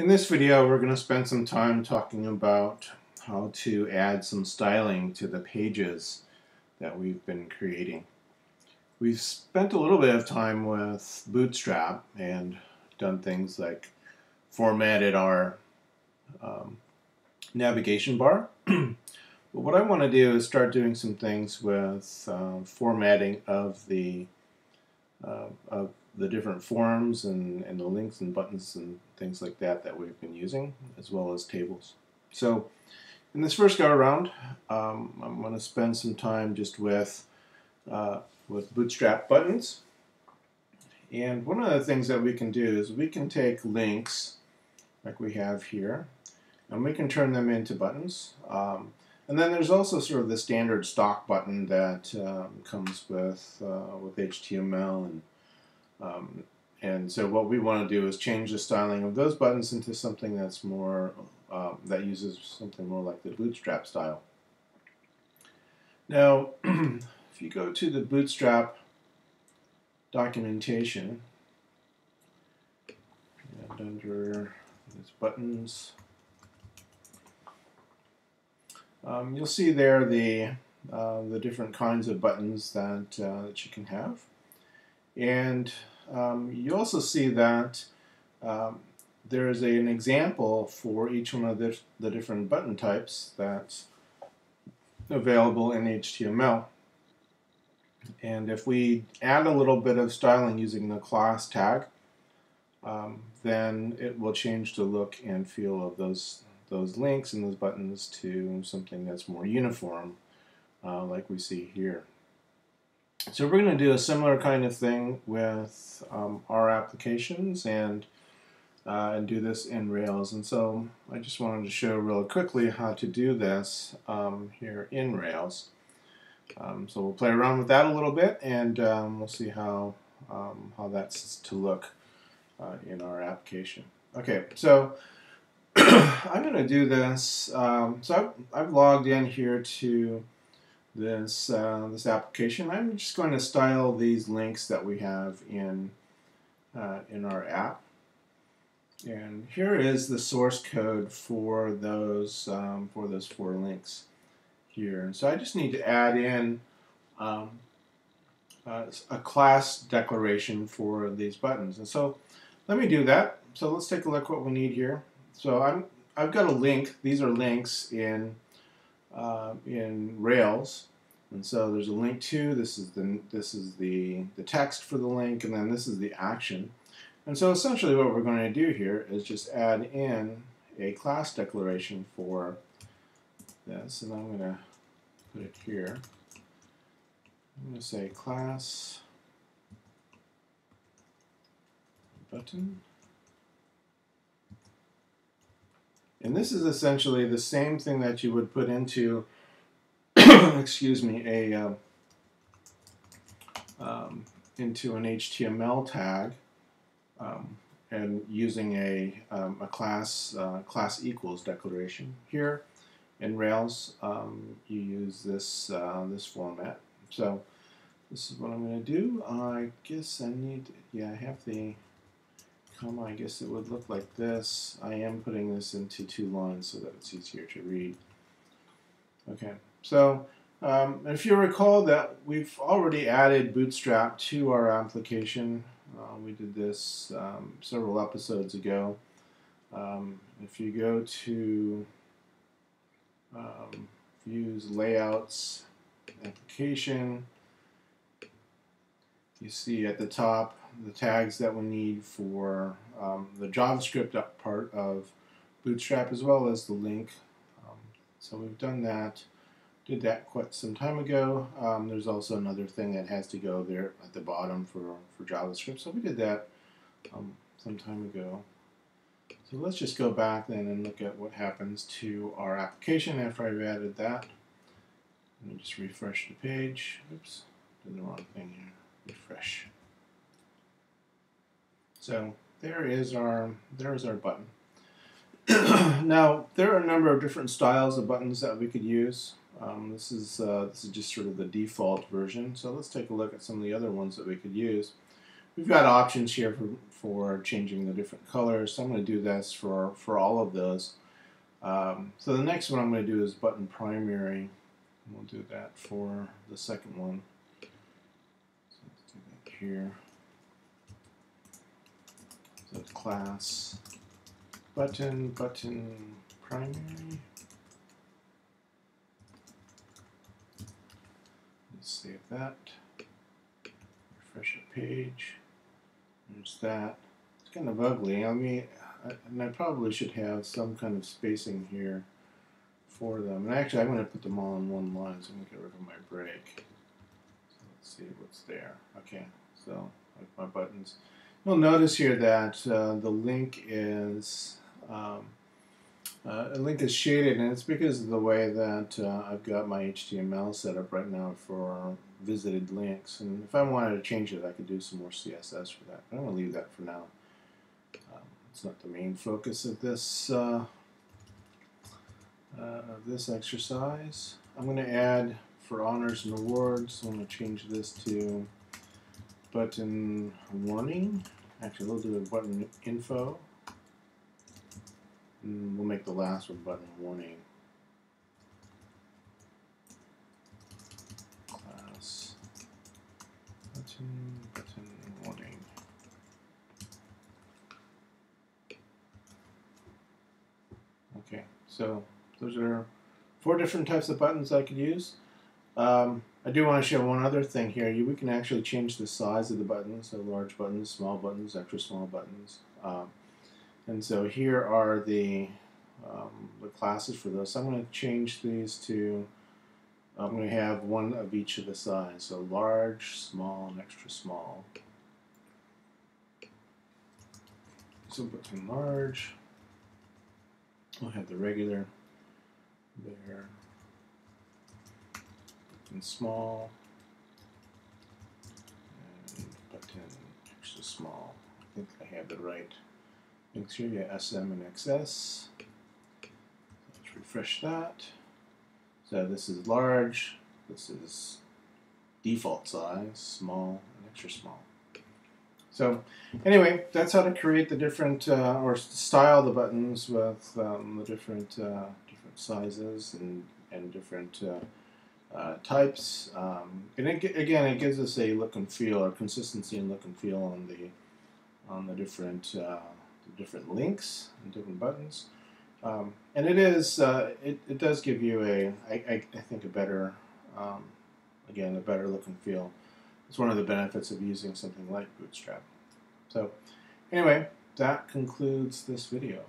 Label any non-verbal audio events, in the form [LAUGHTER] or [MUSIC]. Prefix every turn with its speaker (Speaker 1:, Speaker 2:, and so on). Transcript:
Speaker 1: In this video we're going to spend some time talking about how to add some styling to the pages that we've been creating. We've spent a little bit of time with Bootstrap and done things like formatted our um, navigation bar. [CLEARS THROAT] but what I want to do is start doing some things with uh, formatting of the uh, of the different forms and, and the links and buttons and things like that that we've been using, as well as tables. So in this first go around, um, I'm going to spend some time just with, uh, with Bootstrap buttons. And one of the things that we can do is we can take links, like we have here, and we can turn them into buttons. Um, and then there's also sort of the standard stock button that um, comes with, uh, with HTML and um, and so what we want to do is change the styling of those buttons into something that's more, um, that uses something more like the Bootstrap style. Now, [CLEARS THROAT] if you go to the Bootstrap documentation, and under these buttons, um, you'll see there the uh, the different kinds of buttons that uh, that you can have, and um, you also see that um, there is a, an example for each one of the, the different button types that's available in HTML. And if we add a little bit of styling using the class tag, um, then it will change the look and feel of those those links and those buttons to something that's more uniform, uh, like we see here. So we're going to do a similar kind of thing with um, our applications and uh, and do this in Rails. And so I just wanted to show real quickly how to do this um, here in Rails. Um, so we'll play around with that a little bit and um, we'll see how, um, how that's to look uh, in our application. Okay, so [CLEARS THROAT] I'm going to do this. Um, so I've, I've logged in here to this, uh, this application. I'm just going to style these links that we have in, uh, in our app. And here is the source code for those, um, for those four links here. And so I just need to add in um, uh, a class declaration for these buttons. And so let me do that. So let's take a look what we need here. So I'm, I've got a link. These are links in uh, in Rails. And so there's a link to, this is the this is the, the text for the link, and then this is the action. And so essentially what we're going to do here is just add in a class declaration for this, and I'm going to put it here. I'm going to say class button. And this is essentially the same thing that you would put into, [COUGHS] excuse me, a uh, um, into an HTML tag um, and using a, um, a class uh, class equals declaration. Here in Rails, um, you use this uh, this format. So this is what I'm going to do. I guess I need, yeah, I have the comma, I guess it would look like this. I am putting this into two lines so that it's easier to read. Okay, so um, if you recall that we've already added Bootstrap to our application. Uh, we did this um, several episodes ago. Um, if you go to um, Views, Layouts, Application, you see at the top the tags that we need for um, the JavaScript part of Bootstrap as well as the link. Um, so we've done that, did that quite some time ago. Um, there's also another thing that has to go there at the bottom for, for JavaScript. So we did that um, some time ago. So let's just go back then and look at what happens to our application after I've added that. Let me just refresh the page. Oops, did the wrong thing here. Refresh. So there is our there is our button. [CLEARS THROAT] now there are a number of different styles of buttons that we could use. Um, this is uh, this is just sort of the default version. So let's take a look at some of the other ones that we could use. we've got options here for, for changing the different colors. So I'm going to do this for, for all of those. Um, so the next one I'm going to do is button primary. We'll do that for the second one. So let's do that here. So class button button primary. Let's save that. Refresh the page. There's that. It's kind of ugly. I mean, I, and I probably should have some kind of spacing here for them. And actually, I'm going to put them all in one line, so I'm going to get rid of my break. So let's see what's there. Okay, so like my buttons. You'll notice here that uh, the link is um, uh, link is shaded, and it's because of the way that uh, I've got my HTML set up right now for visited links. And if I wanted to change it, I could do some more CSS for that. But I'm going to leave that for now. Um, it's not the main focus of this uh, uh, of this exercise. I'm going to add for honors and awards. I'm going to change this to button warning. Actually, we'll do a button info. And we'll make the last one button warning. Class button button warning. Okay, so those are four different types of buttons I could use. Um, I do want to show one other thing here. We can actually change the size of the buttons, so large buttons, small buttons, extra small buttons. Um, and so here are the, um, the classes for those. So I'm going to change these to, I'm going to have one of each of the size. So large, small, and extra small. So button large. We'll have the regular there button small and button extra small. I think I have the right here. Yeah, SM and XS. Let's refresh that. So this is large. This is default size, small, and extra small. So anyway, that's how to create the different uh, or style the buttons with um, the different uh, different sizes and and different uh, uh, types. Um, and it, again, it gives us a look and feel, or consistency and look and feel on the on the different uh, the different links and different buttons. Um, and it is uh, it, it does give you a I, I, think a better um, again a better look and feel. It's one of the benefits of using something like Bootstrap. So anyway, that concludes this video.